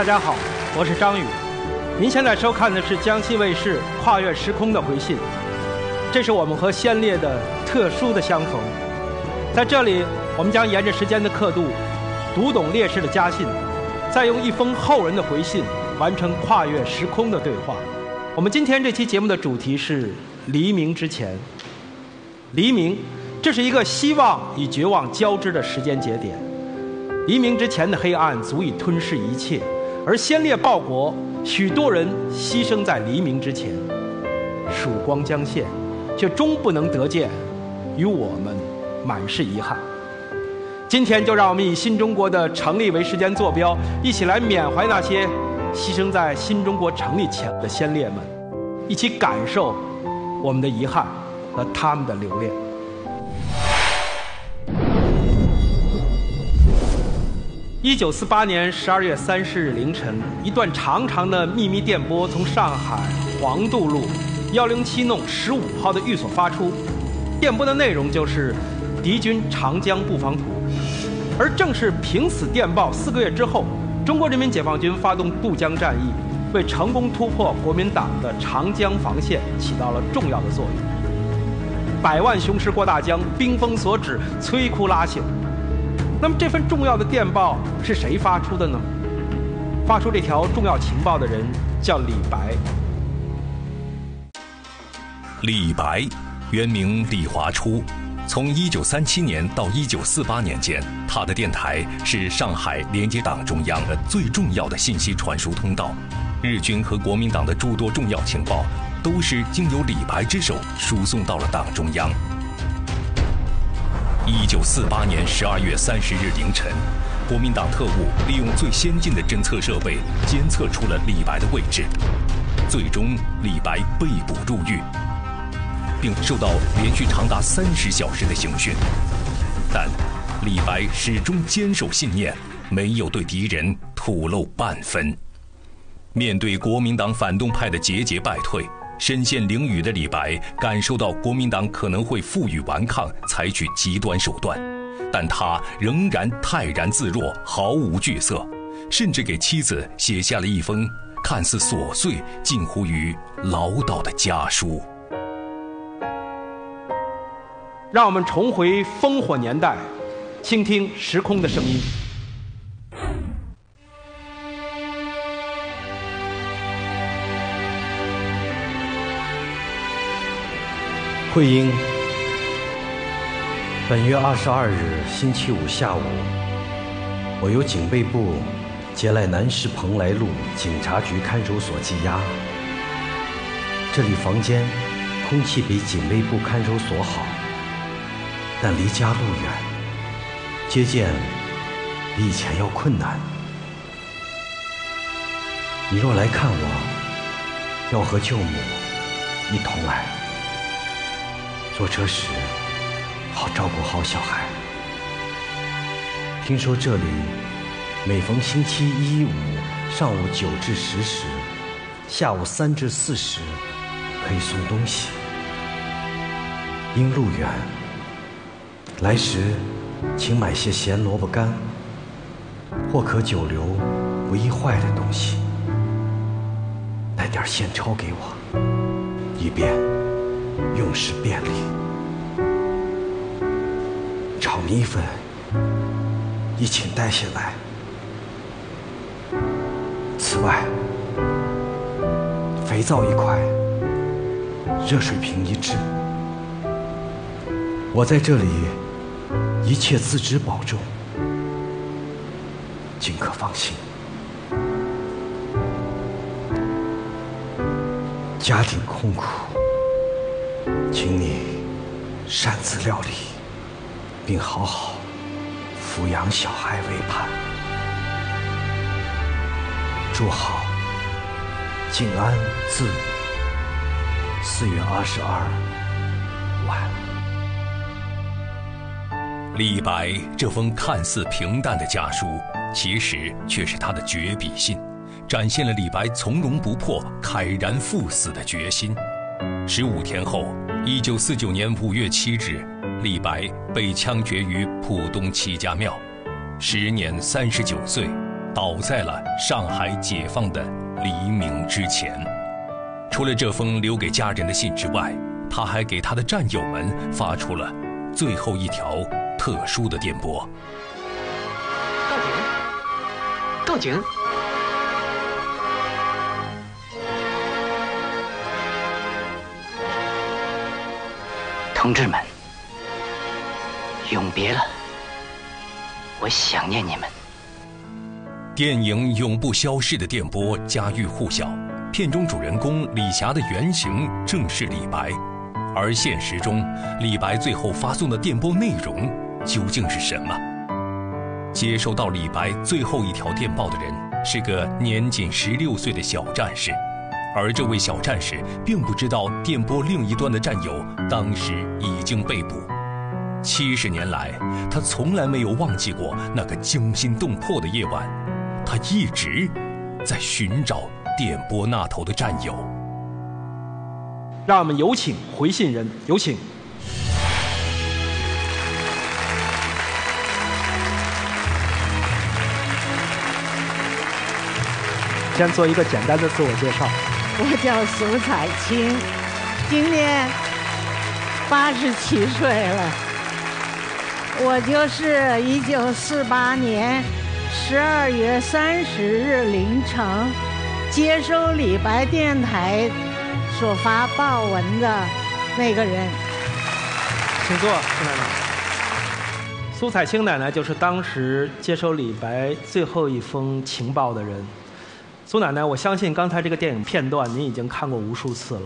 大家好，我是张宇。您现在收看的是江西卫视《跨越时空的回信》，这是我们和先烈的特殊的相逢。在这里，我们将沿着时间的刻度，读懂烈士的家信，再用一封后人的回信，完成跨越时空的对话。我们今天这期节目的主题是黎明之前。黎明，这是一个希望与绝望交织的时间节点。黎明之前的黑暗足以吞噬一切，而先烈报国，许多人牺牲在黎明之前。曙光将现，却终不能得见，与我们满是遗憾。今天就让我们以新中国的成立为时间坐标，一起来缅怀那些牺牲在新中国成立前的先烈们，一起感受我们的遗憾。和他们的留恋。一九四八年十二月三十日凌晨，一段长长的秘密电波从上海黄渡路幺零七弄十五号的寓所发出。电波的内容就是敌军长江布防图。而正是凭此电报，四个月之后，中国人民解放军发动渡江战役，为成功突破国民党的长江防线起到了重要的作用。百万雄师过大江，兵锋所指，摧枯拉朽。那么这份重要的电报是谁发出的呢？发出这条重要情报的人叫李白。李白，原名李华初，从1937年到1948年间，他的电台是上海连接党中央的最重要的信息传输通道，日军和国民党的诸多重要情报。都是经由李白之手输送到了党中央。一九四八年十二月三十日凌晨，国民党特务利用最先进的侦测设备监测出了李白的位置，最终李白被捕入狱，并受到连续长达三十小时的刑讯。但李白始终坚守信念，没有对敌人吐露半分。面对国民党反动派的节节败退。身陷囹圄的李白感受到国民党可能会负隅顽抗，采取极端手段，但他仍然泰然自若，毫无惧色，甚至给妻子写下了一封看似琐碎、近乎于唠叨的家书。让我们重回烽火年代，倾听时空的声音。慧英，本月二十二日星期五下午，我由警备部接来南市蓬莱路警察局看守所羁押。这里房间空气比警备部看守所好，但离家路远，接见比以前要困难。你若来看我，要和舅母一同来。坐车时，好照顾好小孩。听说这里每逢星期一、五上午九至十时，下午三至四时可以送东西。因路远，来时请买些咸萝卜干或可久留不易坏的东西，带点现钞给我，以便。用时便利，炒米粉一请带下来。此外，肥皂一块，热水瓶一只。我在这里一切自知保重，尽可放心。家庭空苦。请你擅自料理，并好好抚养小孩为盼。祝好，静安自四月二十二晚。李白这封看似平淡的家书，其实却是他的绝笔信，展现了李白从容不迫、慨然赴死的决心。十五天后。一九四九年五月七日，李白被枪决于浦东戚家庙，时年三十九岁，倒在了上海解放的黎明之前。除了这封留给家人的信之外，他还给他的战友们发出了最后一条特殊的电波。报警！报警！同志们，永别了，我想念你们。电影《永不消逝的电波》家喻户晓，片中主人公李霞的原型正是李白，而现实中，李白最后发送的电波内容究竟是什么？接收到李白最后一条电报的人是个年仅十六岁的小战士。而这位小战士并不知道电波另一端的战友当时已经被捕。七十年来，他从来没有忘记过那个惊心动魄的夜晚，他一直在寻找电波那头的战友。让我们有请回信人，有请。先做一个简单的自我介绍。我叫苏彩青，今年八十七岁了。我就是一九四八年十二月三十日凌晨接收李白电台所发报文的那个人。请坐，苏奶奶。苏彩青奶奶就是当时接收李白最后一封情报的人。苏奶奶，我相信刚才这个电影片段您已经看过无数次了。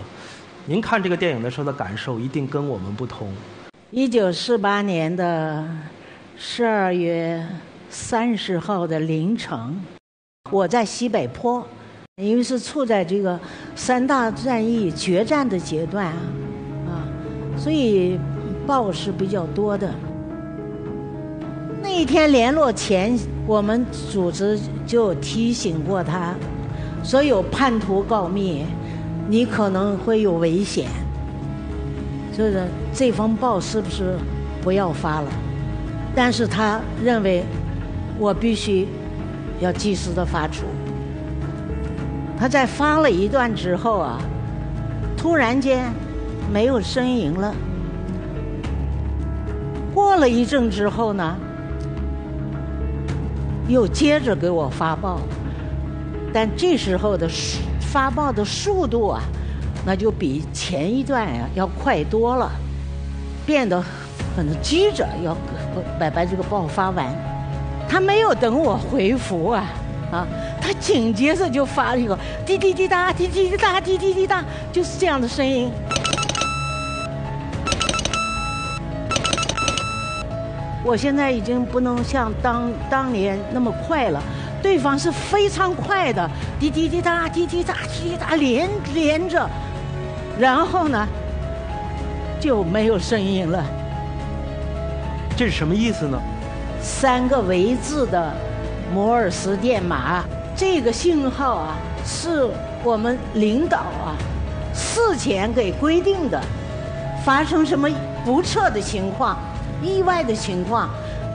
您看这个电影的时候的感受一定跟我们不同。一九四八年的十二月三十号的凌晨，我在西北坡，因为是处在这个三大战役决战的阶段啊，啊，所以报是比较多的。那一天联络前，我们组织就提醒过他。所有叛徒告密，你可能会有危险。就是这封报是不是不要发了？但是他认为我必须要及时的发出。他在发了一段之后啊，突然间没有声音了。过了一阵之后呢，又接着给我发报。但这时候的发报的速度啊，那就比前一段呀要快多了，变得很急着要把把这个报发完。他没有等我回复啊，啊，他紧接着就发了一个滴滴滴答滴滴滴答滴滴滴答，就是这样的声音。我现在已经不能像当当年那么快了。对方是非常快的，滴滴滴答，滴滴答，滴滴答，连连着，然后呢就没有声音了。这是什么意思呢？三个维字的摩尔斯电码，这个信号啊，是我们领导啊事前给规定的，发生什么不测的情况、意外的情况，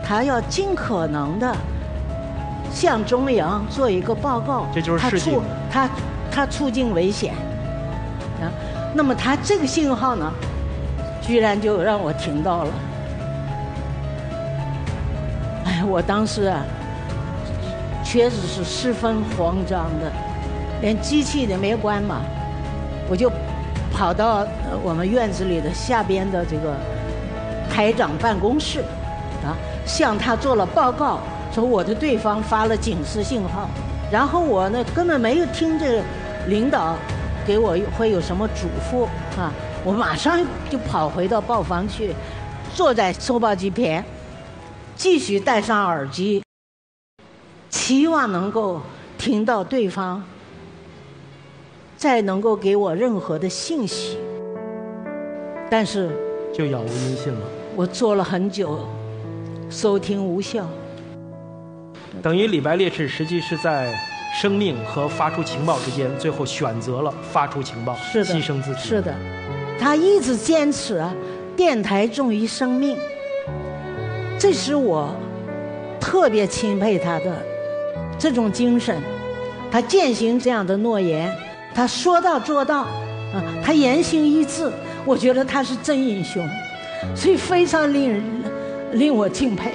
他要尽可能的。向中央做一个报告，这就是事情。他他促进危险啊，那么他这个信号呢，居然就让我听到了。哎，我当时啊，确实是十分慌张的，连机器都没关嘛，我就跑到我们院子里的下边的这个排长办公室啊，向他做了报告。说我的对方发了警示信号，然后我呢根本没有听这领导给我会有什么嘱咐啊，我马上就跑回到报房去，坐在收报机前，继续戴上耳机，期望能够听到对方再能够给我任何的信息，但是就杳无音信了。我做了很久，收听无效。等于李白烈士实际是在生命和发出情报之间，最后选择了发出情报，是牺牲自己。是的，他一直坚持啊，电台重于生命，这是我特别钦佩他的。这种精神，他践行这样的诺言，他说到做到，啊，他言行一致，我觉得他是真英雄，所以非常令人令我敬佩。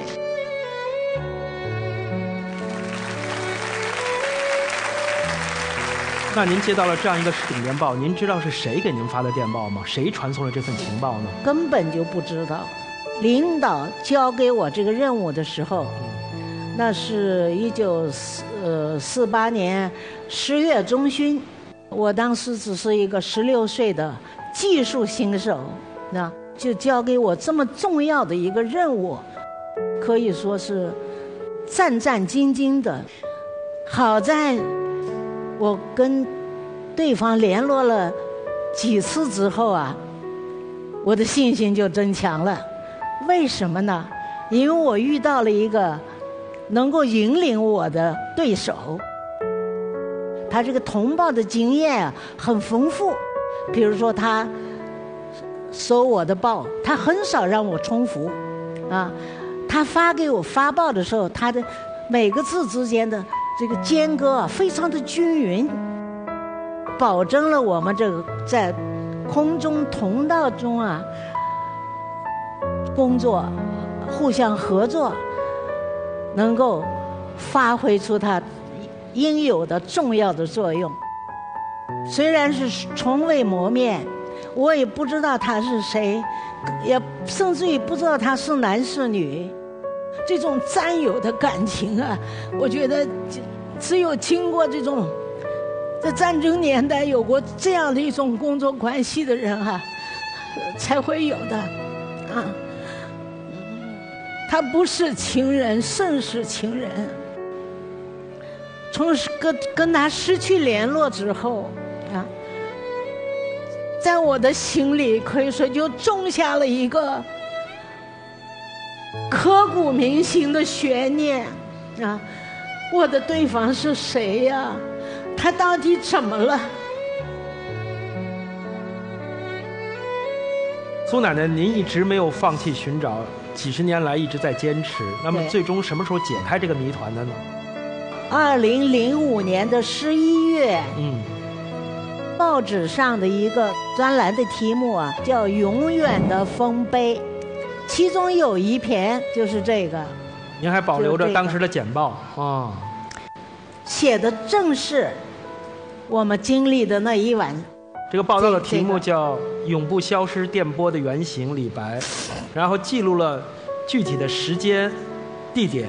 那您接到了这样一个市井电报，您知道是谁给您发的电报吗？谁传送了这份情报呢？根本就不知道。领导交给我这个任务的时候，那是一九四呃四八年十月中旬，我当时只是一个十六岁的技术新手，那就交给我这么重要的一个任务，可以说是战战兢兢的。好在。我跟对方联络了几次之后啊，我的信心就增强了。为什么呢？因为我遇到了一个能够引领我的对手，他这个同胞的经验啊很丰富。比如说他收我的报，他很少让我重复啊。他发给我发报的时候，他的每个字之间的。这个间隔啊，非常的均匀，保证了我们这个在空中通道中啊工作，互相合作，能够发挥出它应有的重要的作用。虽然是从未谋面，我也不知道他是谁，也甚至于不知道他是男是女。这种战友的感情啊，我觉得只有经过这种在战争年代有过这样的一种工作关系的人啊，才会有的啊。他不是情人，胜是情人。从跟跟他失去联络之后，在我的心里可以说就种下了一个。刻骨铭心的悬念啊！我的对方是谁呀？他到底怎么了？苏奶奶，您一直没有放弃寻找，几十年来一直在坚持。那么，最终什么时候解开这个谜团的呢？二零零五年的十一月，嗯，报纸上的一个专栏的题目啊，叫《永远的丰碑》。其中有一篇就是这个，您还保留着当时的简报啊？写的正是我们经历的那一晚。这个报道的题目叫《永不消失电波的原型》，李白，然后记录了具体的时间、地点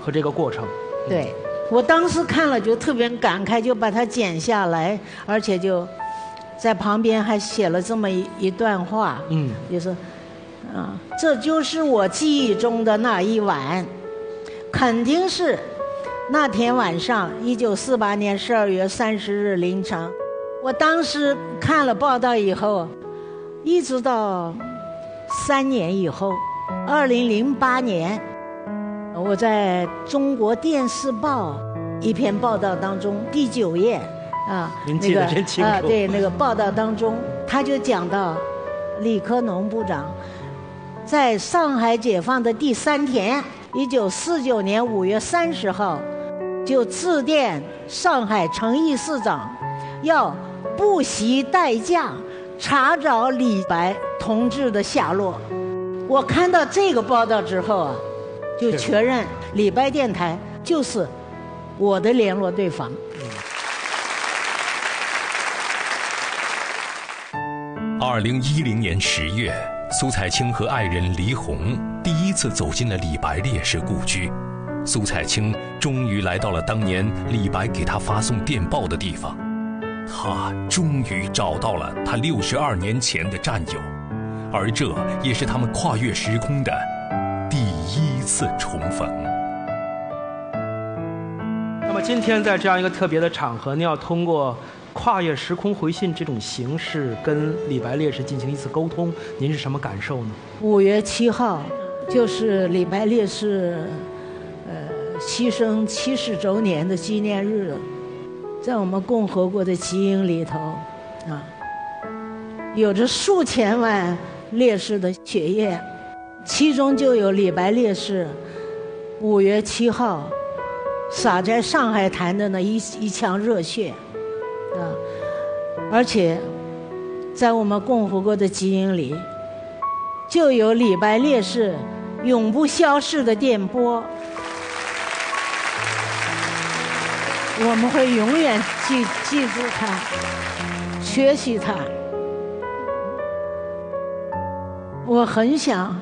和这个过程。对，我当时看了就特别感慨，就把它剪下来，而且就在旁边还写了这么一一段话，嗯，就是。啊，这就是我记忆中的那一晚，肯定是那天晚上，一九四八年十二月三十日凌晨。我当时看了报道以后，一直到三年以后，二零零八年，我在中国电视报一篇报道当中第九页啊，那个啊，对那个报道当中，他就讲到李克农部长。在上海解放的第三天，一九四九年五月三十号，就致电上海陈毅市长，要不惜代价查找李白同志的下落。我看到这个报道之后啊，就确认李白电台就是我的联络对方。二零一零年十月。苏彩青和爱人黎红第一次走进了李白烈士故居，苏彩青终于来到了当年李白给他发送电报的地方，他终于找到了他六十二年前的战友，而这也是他们跨越时空的次重逢。那么今天在这样一个特别的场合，你要通过。跨越时空回信这种形式跟李白烈士进行一次沟通，您是什么感受呢？五月七号，就是李白烈士，呃，牺牲七十周年的纪念日，在我们共和国的基因里头，啊，有着数千万烈士的血液，其中就有李白烈士五月七号洒在上海滩的那一一腔热血，啊，而且在我们共和国的基因里，就有李白烈士永不消逝的电波，我们会永远记记住他，学习他。我很想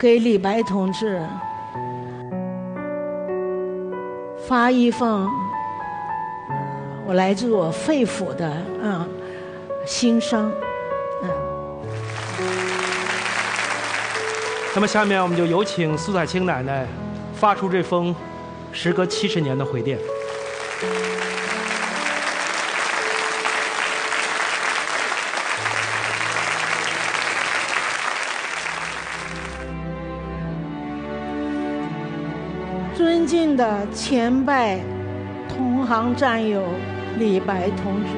给李白同志发一封我来自我肺腑的嗯心声，那么下面我们就有请苏彩青奶奶发出这封时隔七十年的回电。的前辈、同行战友李白同志，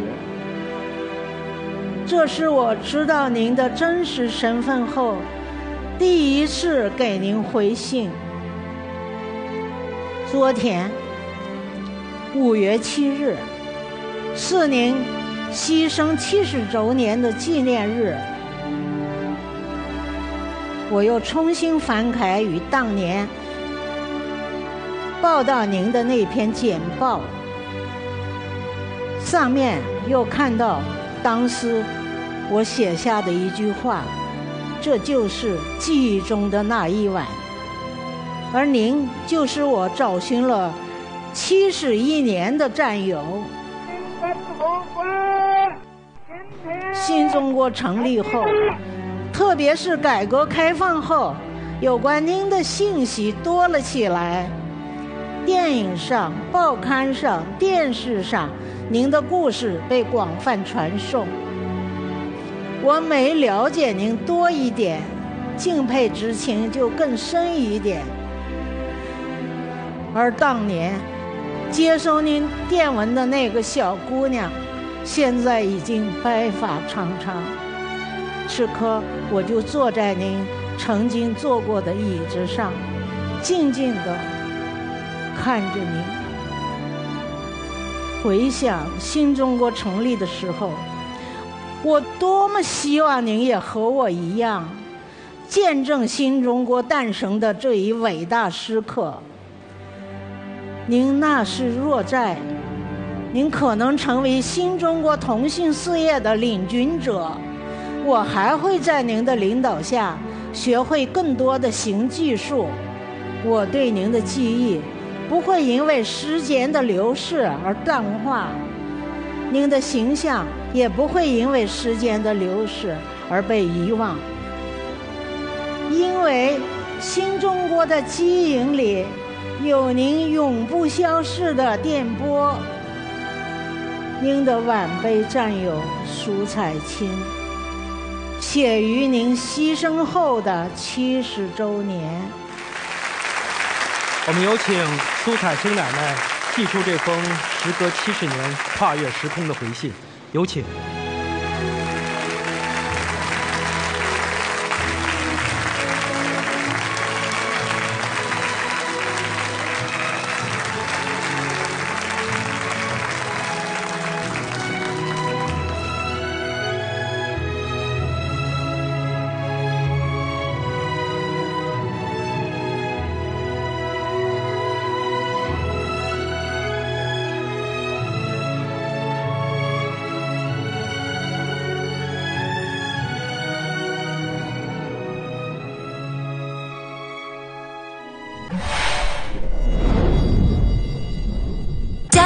这是我知道您的真实身份后第一次给您回信。昨天，五月七日，是您牺牲七十周年的纪念日，我又重新翻开与当年。报道您的那篇简报，上面又看到当时我写下的一句话，这就是记忆中的那一晚，而您就是我找寻了七十一年的战友。新中国成立后，特别是改革开放后，有关您的信息多了起来。电影上、报刊上、电视上，您的故事被广泛传颂。我每了解您多一点，敬佩之情就更深一点。而当年接收您电文的那个小姑娘，现在已经白发苍苍。此刻，我就坐在您曾经坐过的椅子上，静静的。看着您，回想新中国成立的时候，我多么希望您也和我一样，见证新中国诞生的这一伟大时刻。您那时若在，您可能成为新中国通信事业的领军者，我还会在您的领导下学会更多的新技术。我对您的记忆。不会因为时间的流逝而淡化，您的形象也不会因为时间的流逝而被遗忘，因为新中国的基因里有您永不消逝的电波。您的晚辈战友苏彩青，写于您牺牲后的七十周年。我们有请苏彩青奶奶寄出这封时隔七十年、跨越时空的回信，有请。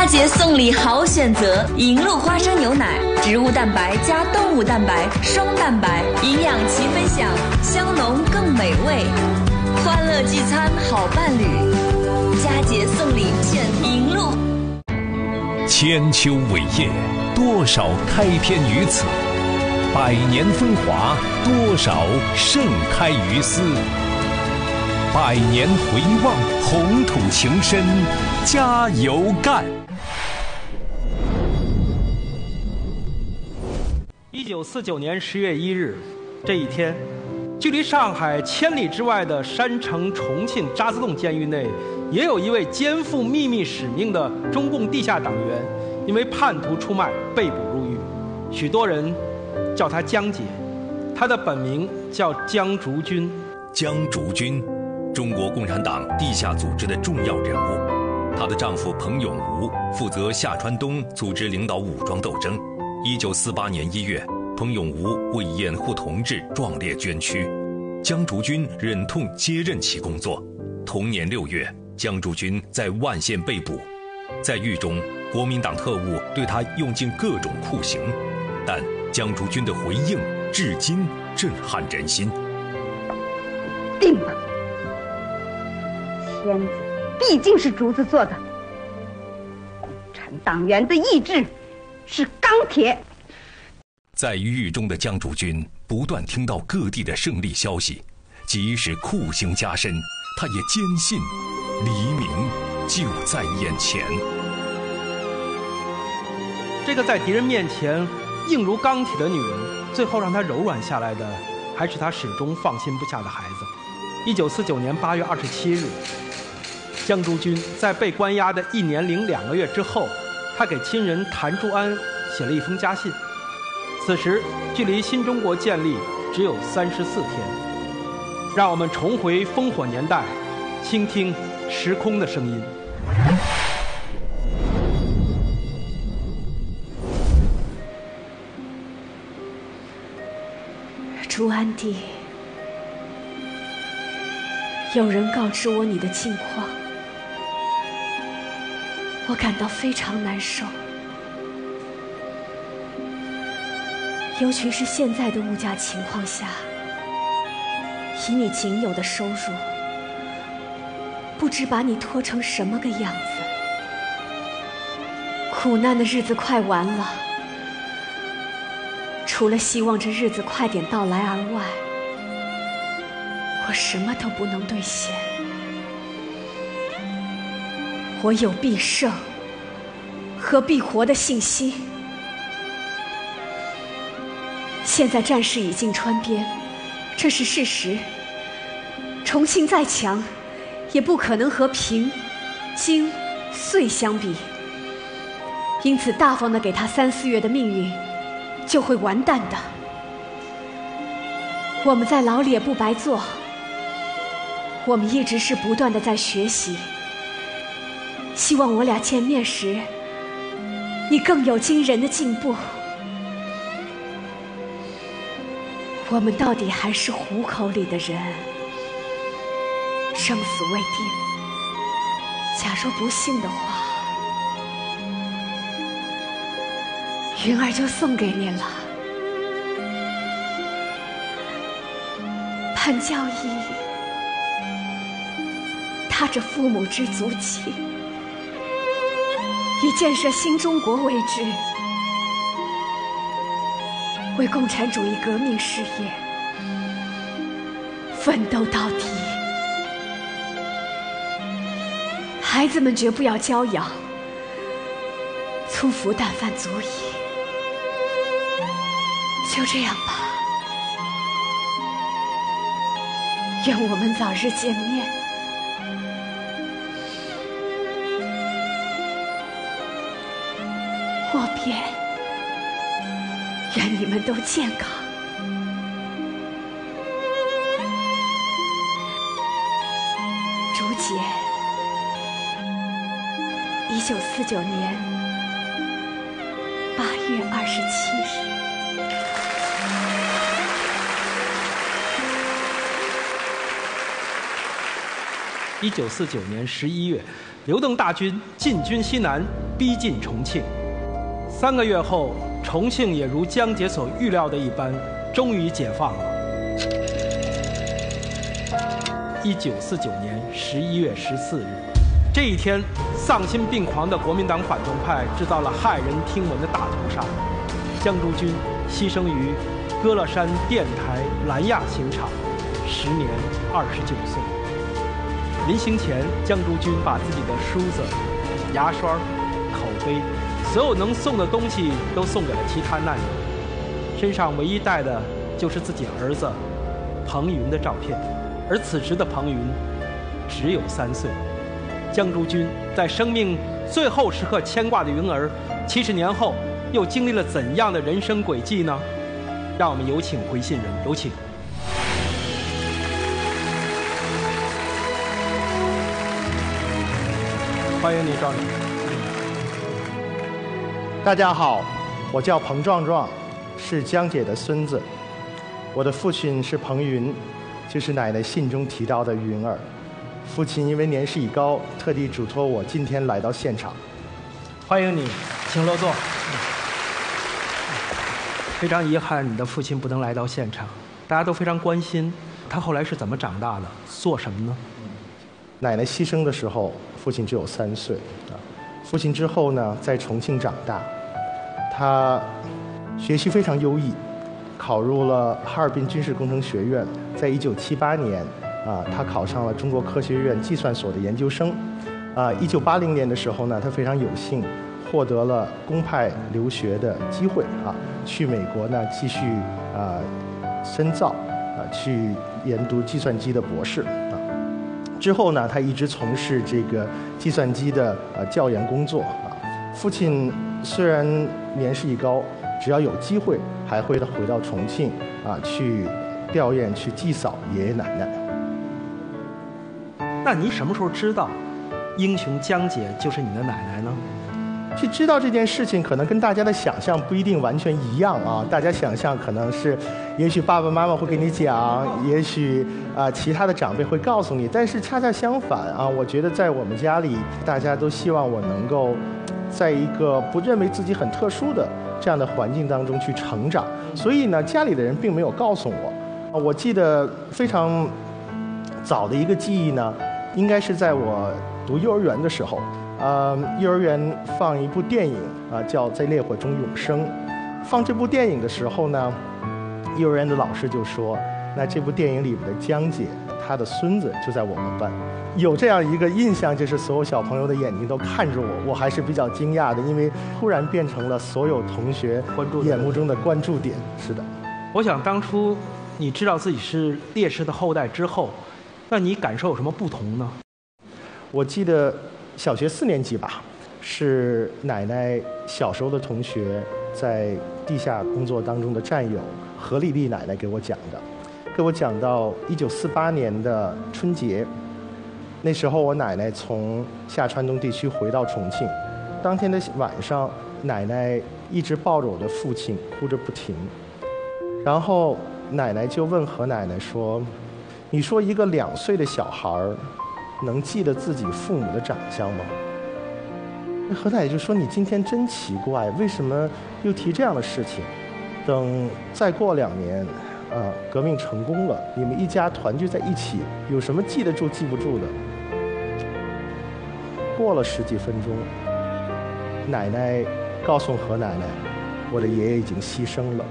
节送礼好选择，银鹭花生牛奶，植物蛋白加动物蛋白，双蛋白，营养齐分享，香浓更美味，欢乐聚餐好伴侣。佳节送礼选银鹭。千秋伟业，多少开篇于此；百年风华，多少盛开于斯。百年回望，红土情深，加油干！九四九年十月一日，这一天，距离上海千里之外的山城重庆渣滓洞监狱内，也有一位肩负秘密使命的中共地下党员，因为叛徒出卖被捕入狱。许多人叫他江姐，他的本名叫江竹君。江竹君，中国共产党地下组织的重要人物。她的丈夫彭永吴负责下川东组织领导武装斗争。一九四八年一月。彭永吴为掩护同志壮烈捐躯，江竹君忍痛接任其工作。同年六月，江竹君在万县被捕，在狱中，国民党特务对他用尽各种酷刑，但江竹君的回应至今震撼人心。定了，签子毕竟是竹子做的，共产党员的意志是钢铁。在狱中的江竹君不断听到各地的胜利消息，即使酷刑加深，他也坚信黎明就在眼前。这个在敌人面前硬如钢铁的女人，最后让她柔软下来的，还是她始终放心不下的孩子。一九四九年八月二十七日，江竹君在被关押的一年零两个月之后，他给亲人谭竹安写了一封家信。此时，距离新中国建立只有三十四天。让我们重回烽火年代，倾听时空的声音。朱安弟，有人告知我你的近况，我感到非常难受。尤其是现在的物价情况下，以你仅有的收入，不知把你拖成什么个样子。苦难的日子快完了，除了希望这日子快点到来而外，我什么都不能兑现。我有必胜和必活的信心。现在战事已经川边，这是事实。重庆再强，也不可能和平、京、遂相比。因此，大方的给他三四月的命运，就会完蛋的。我们在牢里也不白做，我们一直是不断的在学习。希望我俩见面时，你更有惊人的进步。我们到底还是虎口里的人，生死未定。假若不幸的话，云儿就送给您了。潘教义，踏着父母之足迹，以建设新中国为志。为共产主义革命事业奋斗到底，孩子们绝不要骄阳，粗服淡饭足矣。就这样吧，愿我们早日见面。都健康。竹姐，一九四九年八月二十七日。一九四九年十一月，刘邓大军进军西南，逼近重庆。三个月后。重庆也如江姐所预料的一般，终于解放了。一九四九年十一月十四日，这一天，丧心病狂的国民党反动派制造了骇人听闻的大屠杀。江竹君牺牲于歌乐山电台兰亚刑场，时年二十九岁。临行前，江竹君把自己的梳子、牙刷、口杯。所有能送的东西都送给了其他难民，身上唯一带的就是自己儿子彭云的照片，而此时的彭云只有三岁。江竹君在生命最后时刻牵挂的云儿，七十年后又经历了怎样的人生轨迹呢？让我们有请回信人，有请。欢迎你，壮壮。大家好，我叫彭壮壮，是江姐的孙子。我的父亲是彭云，就是奶奶信中提到的云儿。父亲因为年事已高，特地嘱托我今天来到现场。欢迎你，请落座。非常遗憾，你的父亲不能来到现场。大家都非常关心，他后来是怎么长大的，做什么呢？奶奶牺牲的时候，父亲只有三岁。啊，父亲之后呢，在重庆长大。他学习非常优异，考入了哈尔滨军事工程学院。在一九七八年，啊，他考上了中国科学院计算所的研究生。啊，一九八零年的时候呢，他非常有幸获得了公派留学的机会，啊，去美国呢继续啊深造，啊，去研读计算机的博士。啊，之后呢，他一直从事这个计算机的呃教研工作。啊，父亲虽然年事已高，只要有机会，还会回到重庆啊，去吊唁、去祭扫爷爷奶奶。那你什么时候知道英雄江姐就是你的奶奶呢？去知道这件事情，可能跟大家的想象不一定完全一样啊。大家想象可能是，也许爸爸妈妈会给你讲，也许啊其他的长辈会告诉你，但是恰恰相反啊，我觉得在我们家里，大家都希望我能够。在一个不认为自己很特殊的这样的环境当中去成长，所以呢，家里的人并没有告诉我。啊，我记得非常早的一个记忆呢，应该是在我读幼儿园的时候。呃，幼儿园放一部电影啊，叫《在烈火中永生》。放这部电影的时候呢，幼儿园的老师就说：“那这部电影里面的江姐，她的孙子就在我们班。”有这样一个印象，就是所有小朋友的眼睛都看着我，我还是比较惊讶的，因为突然变成了所有同学关注眼目中的关注点。是的，我想当初你知道自己是烈士的后代之后，那你感受有什么不同呢？我记得小学四年级吧，是奶奶小时候的同学在地下工作当中的战友何丽丽奶奶给我讲的，给我讲到一九四八年的春节。那时候我奶奶从下川东地区回到重庆，当天的晚上，奶奶一直抱着我的父亲哭着不停。然后奶奶就问何奶奶说：“你说一个两岁的小孩儿能记得自己父母的长相吗？”那何奶奶就说：“你今天真奇怪，为什么又提这样的事情？等再过两年，啊，革命成功了，你们一家团聚在一起，有什么记得住记不住的？”过了十几分钟，奶奶告诉何奶奶，我的爷爷已经牺牲了。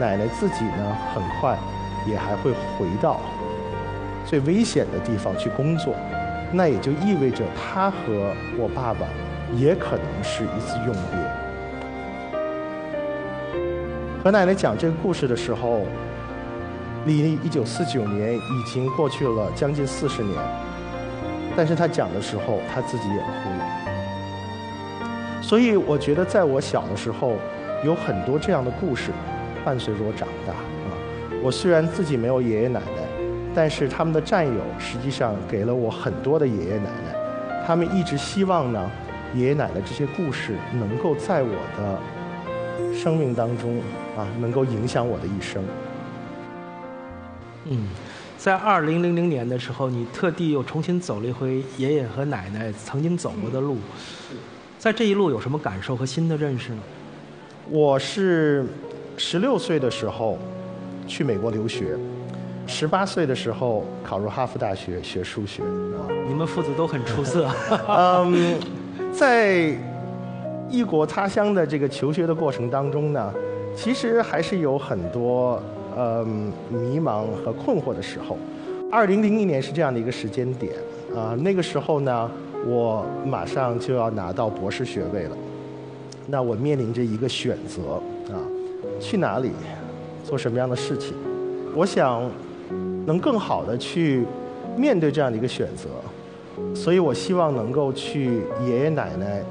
奶奶自己呢，很快也还会回到最危险的地方去工作，那也就意味着她和我爸爸也可能是一次永别。和奶奶讲这个故事的时候。离一九四九年已经过去了将近四十年，但是他讲的时候，他自己也哭了。所以我觉得，在我小的时候，有很多这样的故事伴随着我长大啊。我虽然自己没有爷爷奶奶，但是他们的战友实际上给了我很多的爷爷奶奶。他们一直希望呢，爷爷奶奶这些故事能够在我的生命当中啊，能够影响我的一生。嗯，在二零零零年的时候，你特地又重新走了一回爷爷和奶奶曾经走过的路，在这一路有什么感受和新的认识呢？我是十六岁的时候去美国留学，十八岁的时候考入哈佛大学学数学。你们父子都很出色。嗯，在异国他乡的这个求学的过程当中呢，其实还是有很多。嗯，迷茫和困惑的时候，二零零一年是这样的一个时间点啊。那个时候呢，我马上就要拿到博士学位了。那我面临着一个选择啊，去哪里，做什么样的事情？我想能更好的去面对这样的一个选择，所以我希望能够去爷爷奶奶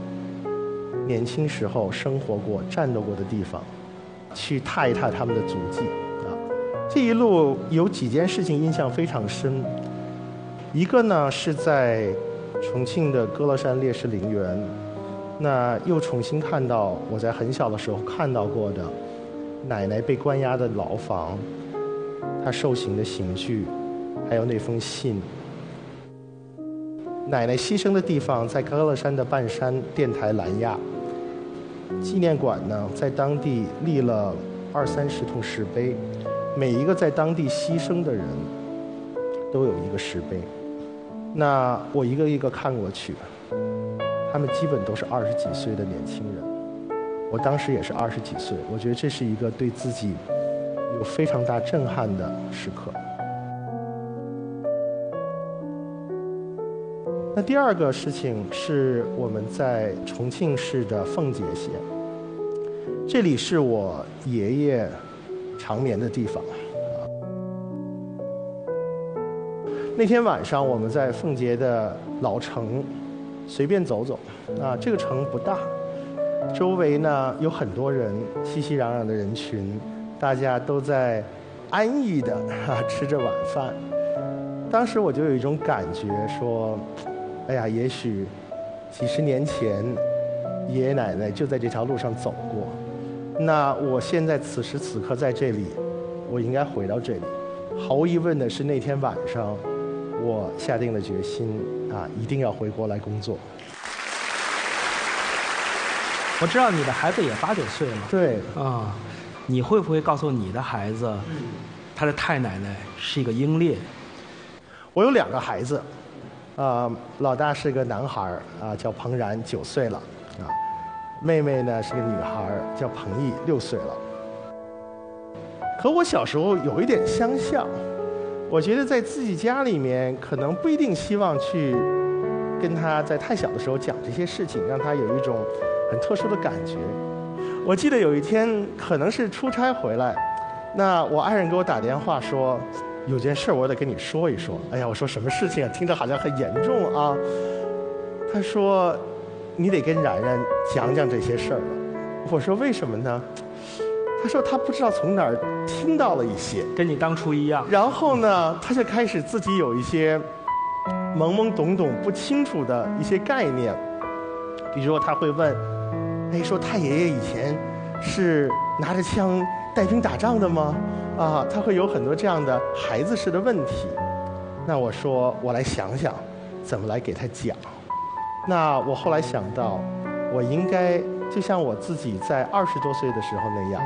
年轻时候生活过、战斗过的地方，去踏一踏他们的足迹啊。这一路有几件事情印象非常深，一个呢是在重庆的歌乐山烈士陵园，那又重新看到我在很小的时候看到过的奶奶被关押的牢房。她受刑的刑具，还有那封信。奶奶牺牲的地方在歌乐山的半山电台蓝亚纪念馆呢，在当地立了二三十通石碑，每一个在当地牺牲的人都有一个石碑。那我一个一个看过去，他们基本都是二十几岁的年轻人。我当时也是二十几岁，我觉得这是一个对自己。有非常大震撼的时刻。那第二个事情是我们在重庆市的奉节县，这里是我爷爷长眠的地方。那天晚上我们在奉节的老城随便走走，啊，这个城不大，周围呢有很多人，熙熙攘攘的人群。大家都在安逸的哈吃着晚饭，当时我就有一种感觉，说，哎呀，也许几十年前爷爷奶奶就在这条路上走过，那我现在此时此刻在这里，我应该回到这里。毫无疑问的是，那天晚上我下定了决心啊，一定要回国来工作。我知道你的孩子也八九岁了。对啊。你会不会告诉你的孩子，他的太奶奶是一个英烈？我有两个孩子，啊，老大是个男孩儿，啊，叫彭然，九岁了，啊，妹妹呢是个女孩儿，叫彭毅，六岁了。和我小时候有一点相像，我觉得在自己家里面，可能不一定希望去跟他在太小的时候讲这些事情，让他有一种很特殊的感觉。我记得有一天可能是出差回来，那我爱人给我打电话说，有件事我得跟你说一说。哎呀，我说什么事情啊？听着好像很严重啊。他说，你得跟然然讲讲这些事儿了。我说为什么呢？他说他不知道从哪儿听到了一些，跟你当初一样。然后呢，他就开始自己有一些懵懵懂懂、不清楚的一些概念，比如说他会问。哎，说太爷爷以前是拿着枪带兵打仗的吗？啊，他会有很多这样的孩子式的问题。那我说，我来想想怎么来给他讲。那我后来想到，我应该就像我自己在二十多岁的时候那样，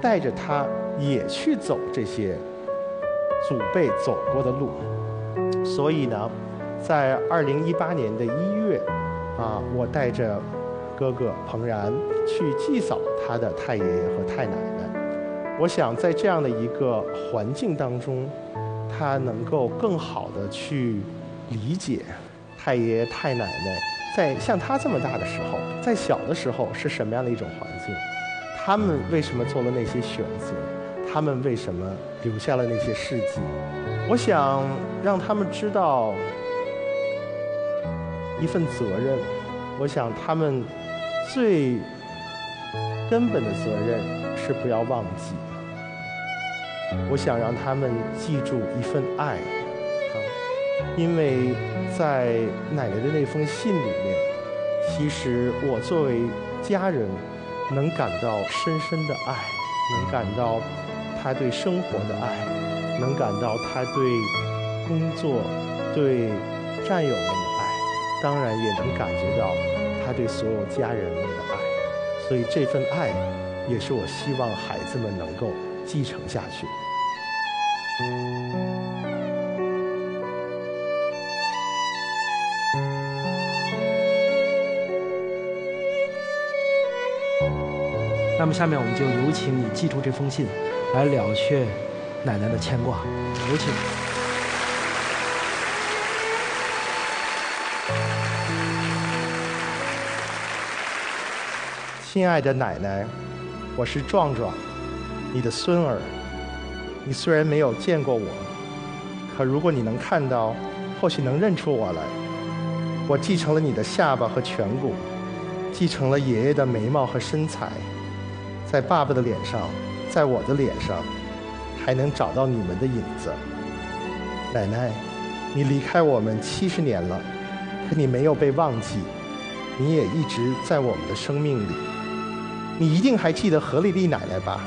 带着他也去走这些祖辈走过的路。所以呢，在二零一八年的一月，啊，我带着。哥哥彭然去祭扫他的太爷爷和太奶奶，我想在这样的一个环境当中，他能够更好的去理解太爷爷太奶奶在像他这么大的时候，在小的时候是什么样的一种环境，他们为什么做了那些选择，他们为什么留下了那些事迹，我想让他们知道一份责任，我想他们。最根本的责任是不要忘记。我想让他们记住一份爱，因为在奶奶的那封信里面，其实我作为家人能感到深深的爱，能感到他对生活的爱，能感到他对工作、对战友们的爱，当然也能感觉到。他对所有家人们的爱，所以这份爱也是我希望孩子们能够继承下去。那么，下面我们就有请你记住这封信，来了却奶奶的牵挂。有请。亲爱的奶奶，我是壮壮，你的孙儿。你虽然没有见过我，可如果你能看到，或许能认出我来。我继承了你的下巴和颧骨，继承了爷爷的眉毛和身材，在爸爸的脸上，在我的脸上，还能找到你们的影子。奶奶，你离开我们七十年了，可你没有被忘记，你也一直在我们的生命里。你一定还记得何丽丽奶奶吧？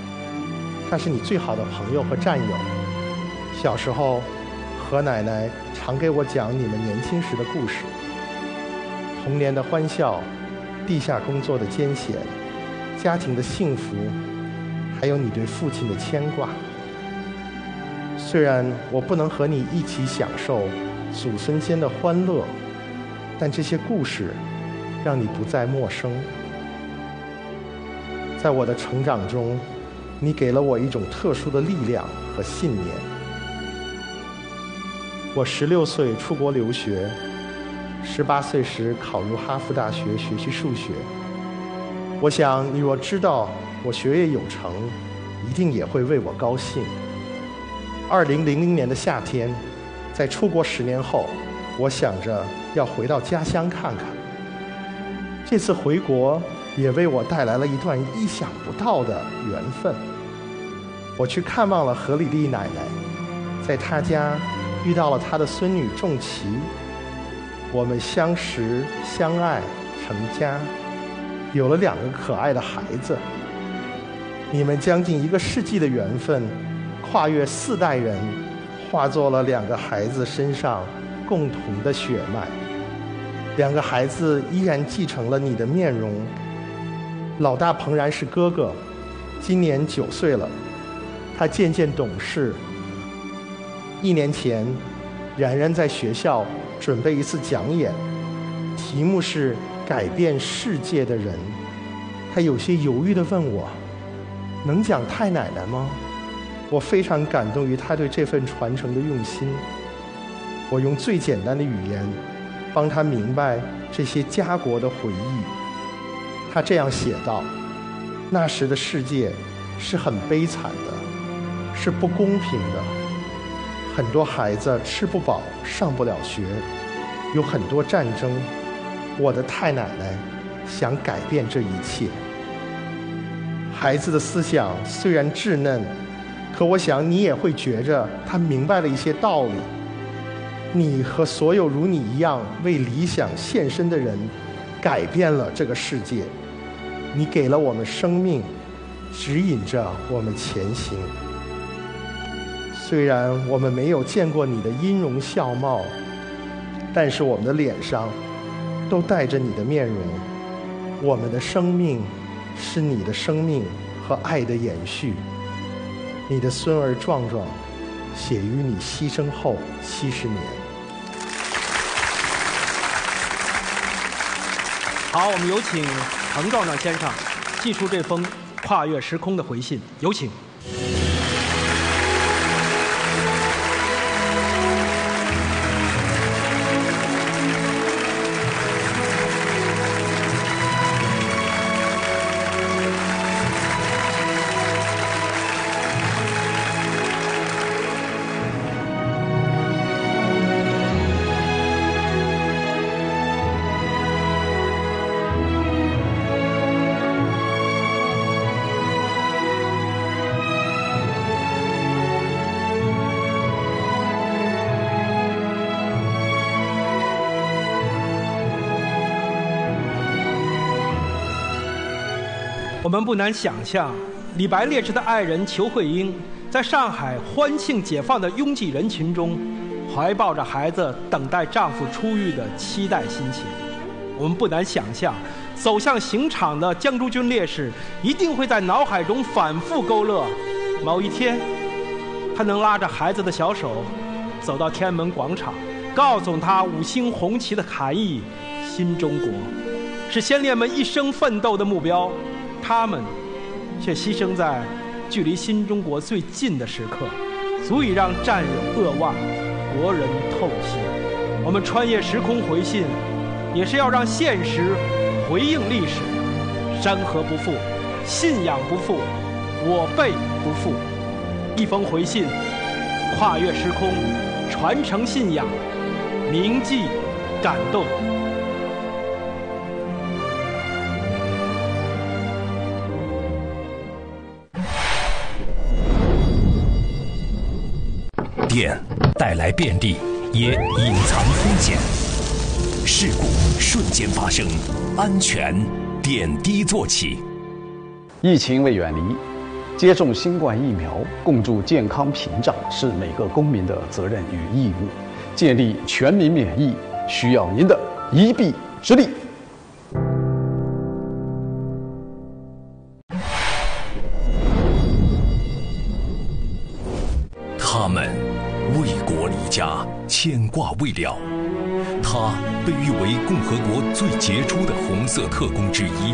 她是你最好的朋友和战友。小时候，何奶奶常给我讲你们年轻时的故事。童年的欢笑，地下工作的艰险，家庭的幸福，还有你对父亲的牵挂。虽然我不能和你一起享受祖孙间的欢乐，但这些故事让你不再陌生。在我的成长中，你给了我一种特殊的力量和信念。我十六岁出国留学。十八岁时考入哈佛大学学习数学。我想你若知道我学业有成，一定也会为我高兴。二零零零年的夏天，在出国十年后，我想着要回到家乡看看。这次回国也为我带来了一段意想不到的缘分。我去看望了何丽丽奶奶，在她家遇到了她的孙女仲琪。我们相识、相爱、成家，有了两个可爱的孩子。你们将近一个世纪的缘分，跨越四代人，化作了两个孩子身上共同的血脉。两个孩子依然继承了你的面容。老大彭然是哥哥，今年九岁了，他渐渐懂事。一年前，然然在学校。准备一次讲演，题目是“改变世界的人”。他有些犹豫地问我：“能讲太奶奶吗？”我非常感动于他对这份传承的用心。我用最简单的语言帮他明白这些家国的回忆。他这样写道：“那时的世界是很悲惨的，是不公平的。”很多孩子吃不饱，上不了学，有很多战争。我的太奶奶想改变这一切。孩子的思想虽然稚嫩，可我想你也会觉着他明白了一些道理。你和所有如你一样为理想献身的人，改变了这个世界。你给了我们生命，指引着我们前行。虽然我们没有见过你的音容笑貌，但是我们的脸上都带着你的面容。我们的生命是你的生命和爱的延续。你的孙儿壮壮，写于你牺牲后七十年。好，我们有请彭壮壮先生寄出这封跨越时空的回信，有请。我们不难想象，李白烈士的爱人裘慧英，在上海欢庆解放的拥挤人群中，怀抱着孩子等待丈夫出狱的期待心情。我们不难想象，走向刑场的江竹君烈士，一定会在脑海中反复勾勒：某一天，他能拉着孩子的小手，走到天安门广场，告诉他五星红旗的含义。新中国，是先烈们一生奋斗的目标。他们却牺牲在距离新中国最近的时刻，足以让战友扼腕，国人痛心。我们穿越时空回信，也是要让现实回应历史，山河不负，信仰不负，我辈不负。一封回信，跨越时空，传承信仰，铭记感动。带来便利，也隐藏风险。事故瞬间发生，安全点滴做起。疫情未远离，接种新冠疫苗，共筑健康屏障是每个公民的责任与义务。建立全民免疫，需要您的一臂之力。牵挂未了。他被誉为共和国最杰出的红色特工之一，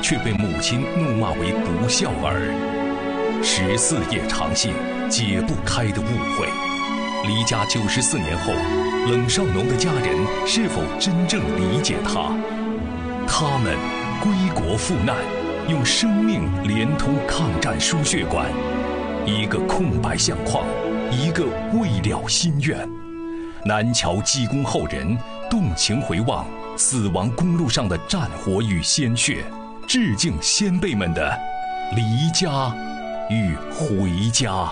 却被母亲怒骂为不孝儿。十四页长信，解不开的误会。离家九十四年后，冷少农的家人是否真正理解他？他们归国赴难，用生命连通抗战输血管。一个空白相框，一个未了心愿。南桥济公后人动情回望死亡公路上的战火与鲜血，致敬先辈们的离家与回家。